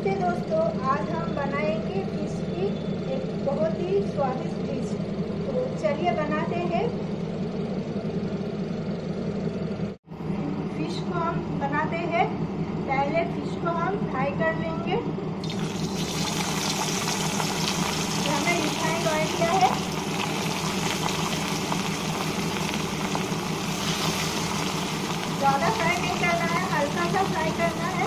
नमस्ते दोस्तों, आज हम बनाएँगे फ़िश की एक बहुत ही स्वादिष्ट डिश तो चलिए बनाते हैं। फ़िश को हम बनाते हैं। पहले फ़िश को हम फ्राई कर लेंगे। हमने रिफाइंड ऑयल किया है। ज़्यादा फ्राई नहीं करना है, हल्का सा फ्राई करना है।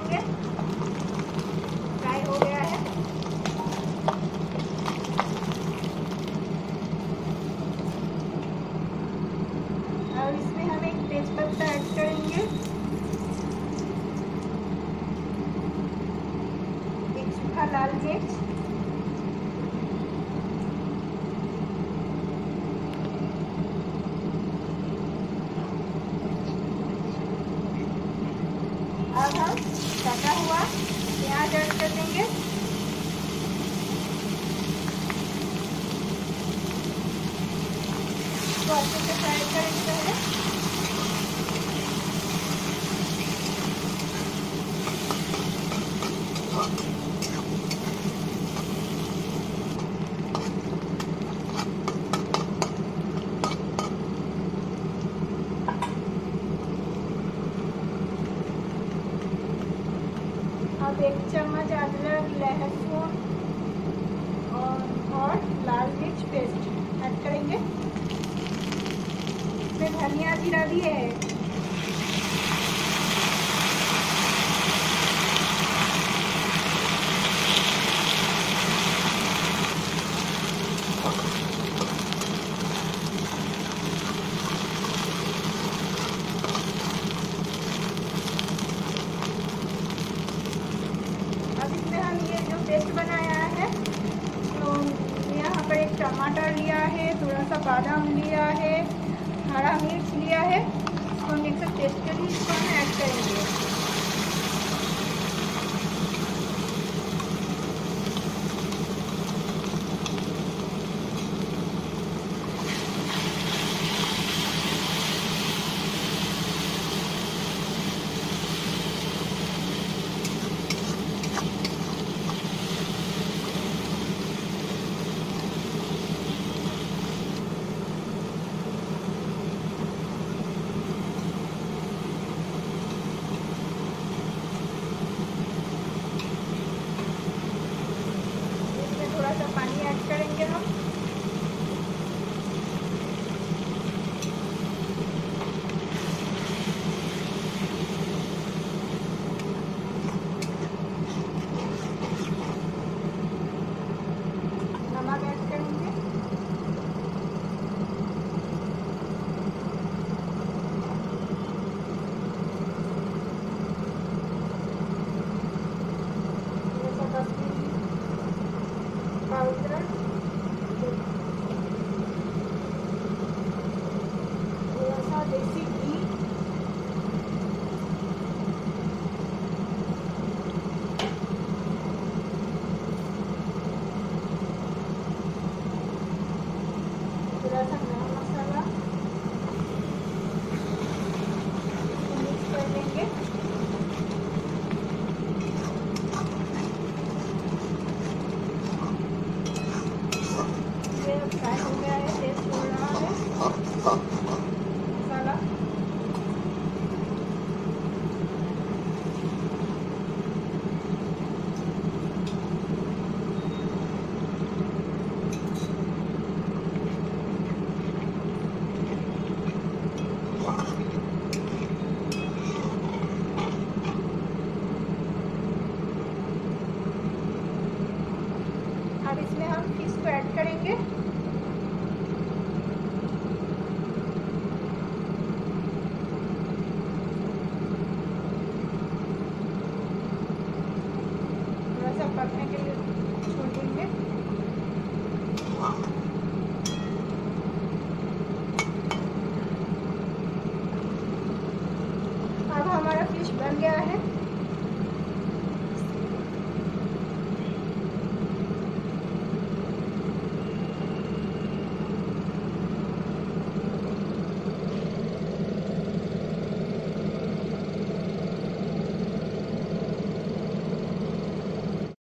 लेंगे फ्राई हो गया है। और इसमें हम एक तेज पत्ता ऐड करेंगे। एक सूखा लाल मिर्च। अब हम कटा हुआ प्याज ऐड कर देंगे। तो अच्छे से फ्राई करेंगे पहले अब एक चम्मच अदरक लहसुन और, और लाल मिर्च पेस्ट ऐड करेंगे। इसमें धनिया जीरा भी है। पेस्ट बनाया है। तो यहाँ पर एक टमाटर लिया है थोड़ा सा बादाम लिया है, हरा मिर्च लिया है। इसको मिक्सर पेस्ट के लिए इसको हम ऐड करेंगे। get them? ओके के लिए छोड़ देंगे। अब हमारा फ़िश बन गया है।